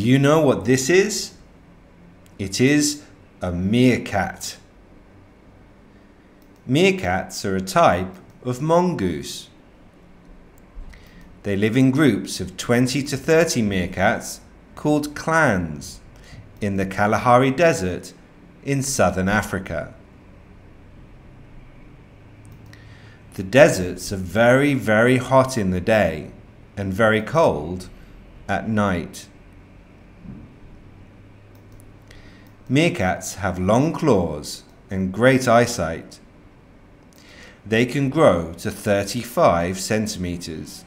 you know what this is? It is a meerkat. Meerkats are a type of mongoose. They live in groups of 20 to 30 meerkats called clans in the Kalahari Desert in southern Africa. The deserts are very, very hot in the day and very cold at night. Meerkats have long claws and great eyesight. They can grow to 35 centimeters.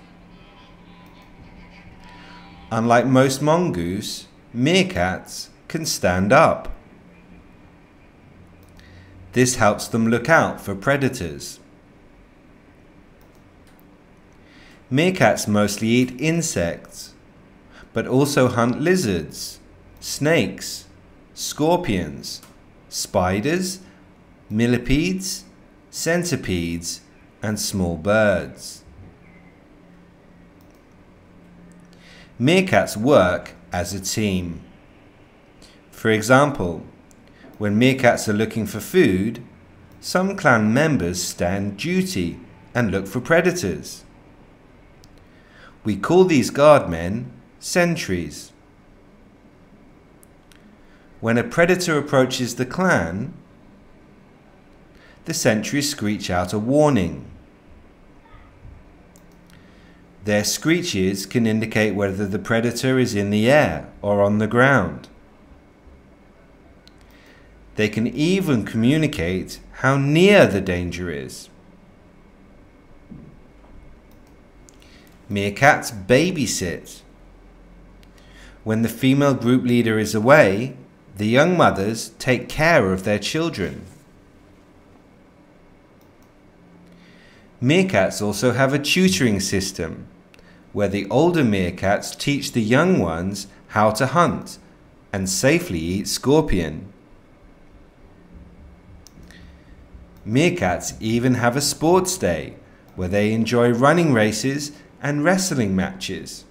Unlike most mongoose, meerkats can stand up. This helps them look out for predators. Meerkats mostly eat insects, but also hunt lizards, snakes, scorpions, spiders, millipedes, centipedes, and small birds. Meerkats work as a team. For example, when meerkats are looking for food, some clan members stand duty and look for predators. We call these guardmen sentries. When a predator approaches the clan, the sentries screech out a warning. Their screeches can indicate whether the predator is in the air or on the ground. They can even communicate how near the danger is. Meerkats babysit. When the female group leader is away, the young mothers take care of their children. Meerkats also have a tutoring system where the older meerkats teach the young ones how to hunt and safely eat scorpion. Meerkats even have a sports day where they enjoy running races and wrestling matches.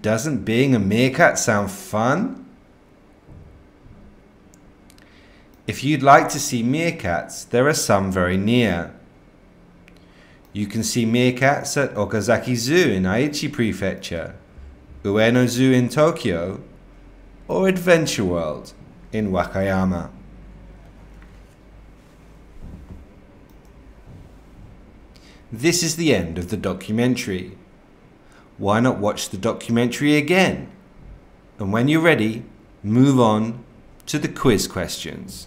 Doesn't being a meerkat sound fun? If you'd like to see meerkats, there are some very near. You can see meerkats at Okazaki Zoo in Aichi Prefecture, Ueno Zoo in Tokyo, or Adventure World in Wakayama. This is the end of the documentary. Why not watch the documentary again? And when you're ready, move on to the quiz questions.